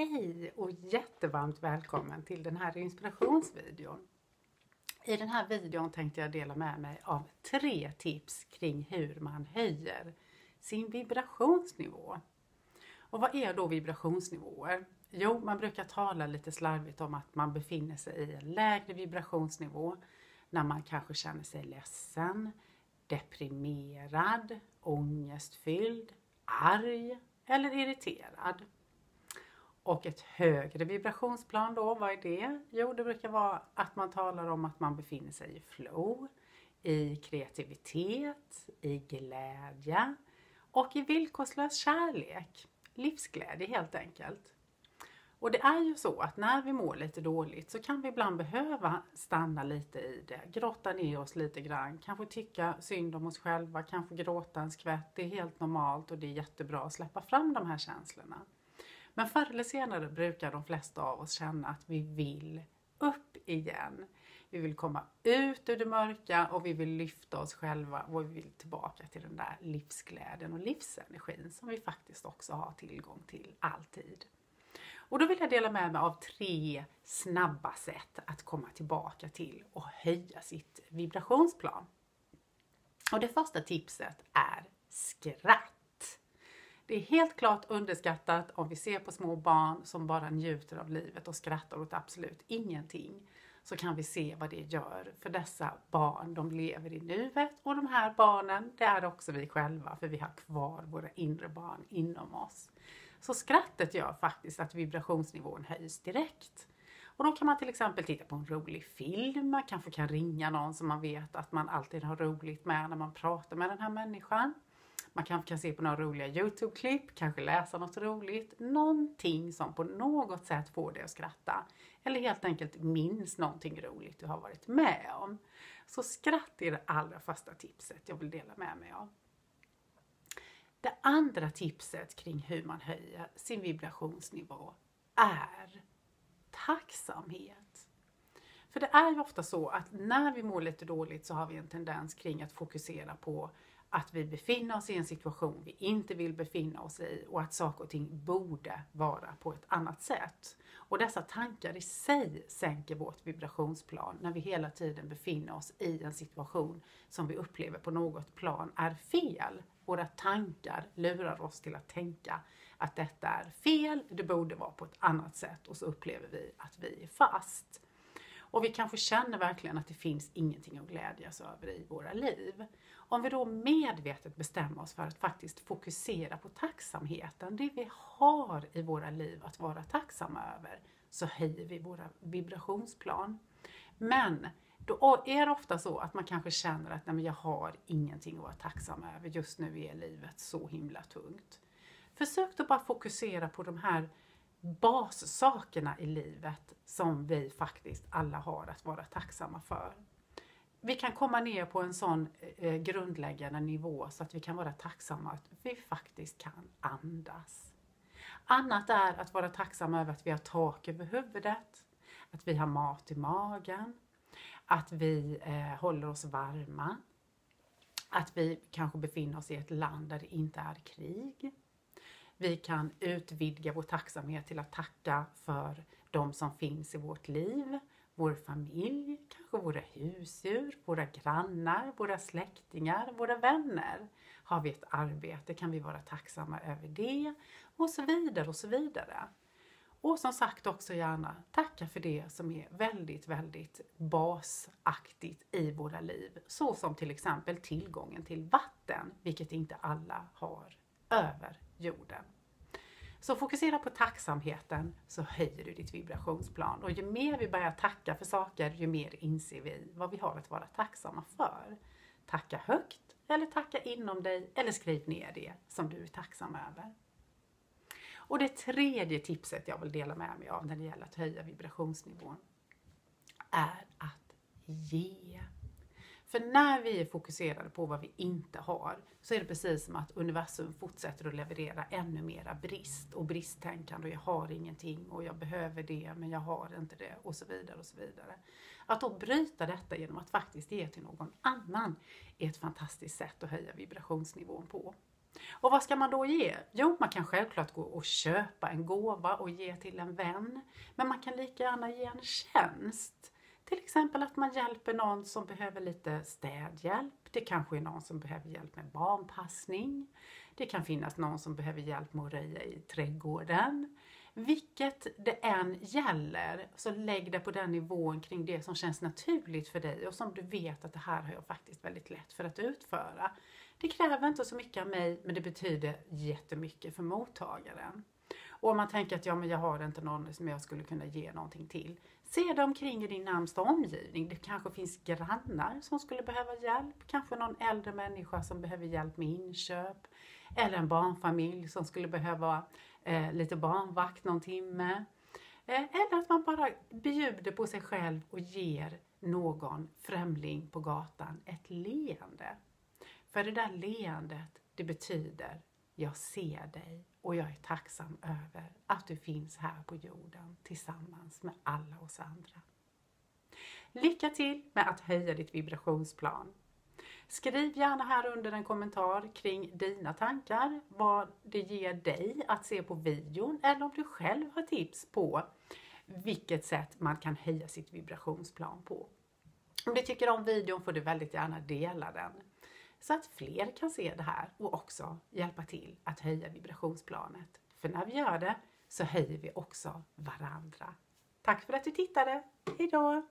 Hej och jättevarmt välkommen till den här inspirationsvideon. I den här videon tänkte jag dela med mig av tre tips kring hur man höjer sin vibrationsnivå. Och vad är då vibrationsnivåer? Jo, man brukar tala lite slarvigt om att man befinner sig i en lägre vibrationsnivå när man kanske känner sig ledsen, deprimerad, ångestfylld, arg eller irriterad. Och ett högre vibrationsplan då, vad är det? Jo, det brukar vara att man talar om att man befinner sig i flow, i kreativitet, i glädje och i villkorslös kärlek. Livsglädje helt enkelt. Och det är ju så att när vi mår lite dåligt så kan vi ibland behöva stanna lite i det, grotta ner oss lite grann, kanske tycka synd om oss själva, kanske gråta en skvätt. Det är helt normalt och det är jättebra att släppa fram de här känslorna. Men förr eller senare brukar de flesta av oss känna att vi vill upp igen. Vi vill komma ut ur det mörka och vi vill lyfta oss själva och vi vill tillbaka till den där livsglädjen och livsenergin som vi faktiskt också har tillgång till alltid. Och då vill jag dela med mig av tre snabba sätt att komma tillbaka till och höja sitt vibrationsplan. Och det första tipset är skratt. Det är helt klart underskattat om vi ser på små barn som bara njuter av livet och skrattar åt absolut ingenting. Så kan vi se vad det gör för dessa barn. De lever i nuet och de här barnen, det är också vi själva för vi har kvar våra inre barn inom oss. Så skrattet gör faktiskt att vibrationsnivån höjs direkt. Och då kan man till exempel titta på en rolig film, man kanske kan ringa någon som man vet att man alltid har roligt med när man pratar med den här människan. Man kanske kan se på några roliga Youtube-klipp, kanske läsa något roligt. Någonting som på något sätt får dig att skratta. Eller helt enkelt minns någonting roligt du har varit med om. Så skratt är det allra första tipset jag vill dela med mig av. Det andra tipset kring hur man höjer sin vibrationsnivå är tacksamhet. För det är ju ofta så att när vi mår lite dåligt så har vi en tendens kring att fokusera på att vi befinner oss i en situation vi inte vill befinna oss i och att saker och ting borde vara på ett annat sätt. Och dessa tankar i sig sänker vårt vibrationsplan när vi hela tiden befinner oss i en situation som vi upplever på något plan är fel. Våra tankar lurar oss till att tänka att detta är fel, det borde vara på ett annat sätt och så upplever vi att vi är fast. Och vi kanske känner verkligen att det finns ingenting att glädjas över i våra liv. Om vi då medvetet bestämmer oss för att faktiskt fokusera på tacksamheten, det vi har i våra liv att vara tacksamma över, så höjer vi våra vibrationsplan. Men då är det ofta så att man kanske känner att nej, men jag har ingenting att vara tacksam över, just nu är livet så himla tungt. Försök då bara fokusera på de här bassakerna i livet som vi faktiskt alla har att vara tacksamma för. Vi kan komma ner på en sån eh, grundläggande nivå så att vi kan vara tacksamma att vi faktiskt kan andas. Annat är att vara tacksamma över att vi har tak över huvudet, att vi har mat i magen, att vi eh, håller oss varma, att vi kanske befinner oss i ett land där det inte är krig. Vi kan utvidga vår tacksamhet till att tacka för de som finns i vårt liv, vår familj, kanske våra husdjur, våra grannar, våra släktingar, våra vänner. Har vi ett arbete kan vi vara tacksamma över det och så vidare och så vidare. Och som sagt också gärna tacka för det som är väldigt, väldigt basaktigt i våra liv. Så som till exempel tillgången till vatten, vilket inte alla har över jorden. Så fokusera på tacksamheten så höjer du ditt vibrationsplan. Och ju mer vi börjar tacka för saker, ju mer inser vi vad vi har att vara tacksamma för. Tacka högt eller tacka inom dig eller skriv ner det som du är tacksam över. Och det tredje tipset jag vill dela med mig av när det gäller att höja vibrationsnivån är att ge. För när vi är fokuserade på vad vi inte har så är det precis som att universum fortsätter att leverera ännu mera brist och bristtänkande och jag har ingenting och jag behöver det men jag har inte det och så vidare och så vidare. Att då bryta detta genom att faktiskt ge till någon annan är ett fantastiskt sätt att höja vibrationsnivån på. Och vad ska man då ge? Jo, man kan självklart gå och köpa en gåva och ge till en vän. Men man kan lika gärna ge en tjänst. Till exempel att man hjälper någon som behöver lite städhjälp. Det kanske är någon som behöver hjälp med barnpassning. Det kan finnas någon som behöver hjälp med att röja i trädgården. Vilket det än gäller, så lägg det på den nivån kring det som känns naturligt för dig och som du vet att det här har jag faktiskt väldigt lätt för att utföra. Det kräver inte så mycket av mig, men det betyder jättemycket för mottagaren. Och om man tänker att ja, men jag har inte någon som jag skulle kunna ge någonting till. Se dig omkring i din närmsta omgivning. Det kanske finns grannar som skulle behöva hjälp. Kanske någon äldre människa som behöver hjälp med inköp. Eller en barnfamilj som skulle behöva eh, lite barnvakt någon timme. Eh, eller att man bara bjuder på sig själv och ger någon främling på gatan ett leende. För det där leendet, det betyder jag ser dig och jag är tacksam över att du finns här på jorden tillsammans med alla oss andra. Lycka till med att höja ditt vibrationsplan. Skriv gärna här under en kommentar kring dina tankar, vad det ger dig att se på videon eller om du själv har tips på vilket sätt man kan höja sitt vibrationsplan på. Om du tycker om videon får du väldigt gärna dela den så att fler kan se det här och också hjälpa till att höja vibrationsplanet. För när vi gör det så höjer vi också varandra. Tack för att du tittade. Hejdå!